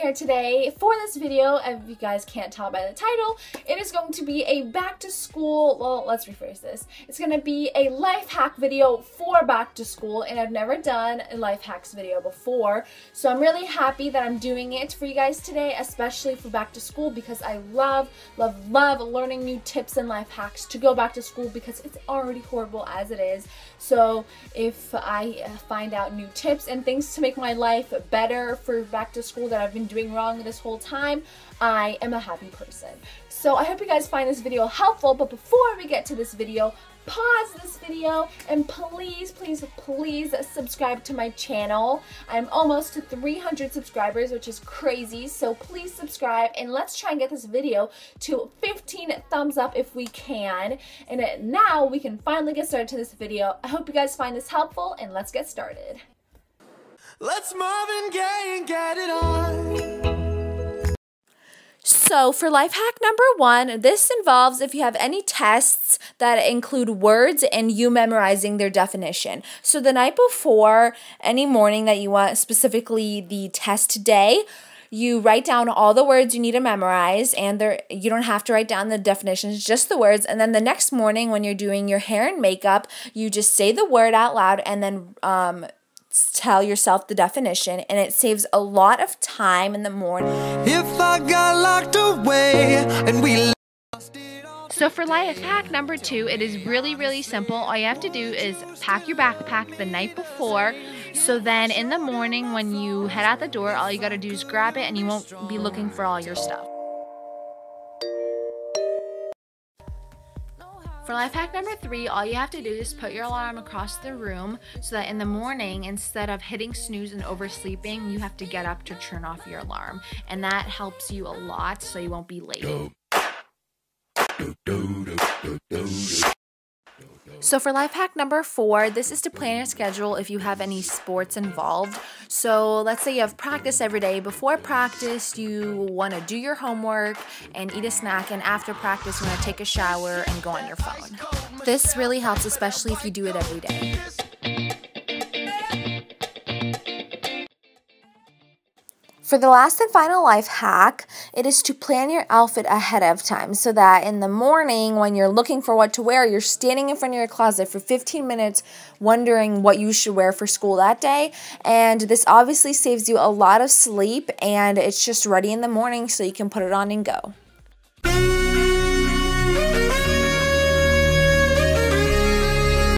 today for this video, if you guys can't tell by the title, it is going to be a back to school, well, let's rephrase this. It's going to be a life hack video for back to school, and I've never done a life hacks video before, so I'm really happy that I'm doing it for you guys today, especially for back to school, because I love, love, love learning new tips and life hacks to go back to school because it's already horrible as it is. So if I uh, find out new tips and things to make my life better for back to school that I've been doing wrong this whole time, I am a happy person. So I hope you guys find this video helpful, but before we get to this video, pause this video and please, please, please subscribe to my channel. I'm almost to 300 subscribers, which is crazy, so please subscribe and let's try and get this video to 15 thumbs up if we can. And now we can finally get started to this video. I hope you guys find this helpful and let's get started. Let's Marvin Gaye and get it on. So, for life hack number one, this involves if you have any tests that include words and you memorizing their definition. So, the night before, any morning that you want, specifically the test day, you write down all the words you need to memorize and there you don't have to write down the definitions just the words and then the next morning when you're doing your hair and makeup you just say the word out loud and then um, tell yourself the definition and it saves a lot of time in the morning. If I got locked away and we so for life hack number two, it is really, really simple. All you have to do is pack your backpack the night before. So then in the morning when you head out the door, all you gotta do is grab it and you won't be looking for all your stuff. For life hack number three, all you have to do is put your alarm across the room so that in the morning, instead of hitting snooze and oversleeping, you have to get up to turn off your alarm. And that helps you a lot so you won't be late. So for life hack number four, this is to plan your schedule if you have any sports involved. So let's say you have practice every day. Before practice, you want to do your homework and eat a snack, and after practice, you want to take a shower and go on your phone. This really helps, especially if you do it every day. For the last and final life hack, it is to plan your outfit ahead of time so that in the morning when you're looking for what to wear, you're standing in front of your closet for 15 minutes wondering what you should wear for school that day. And this obviously saves you a lot of sleep and it's just ready in the morning so you can put it on and go.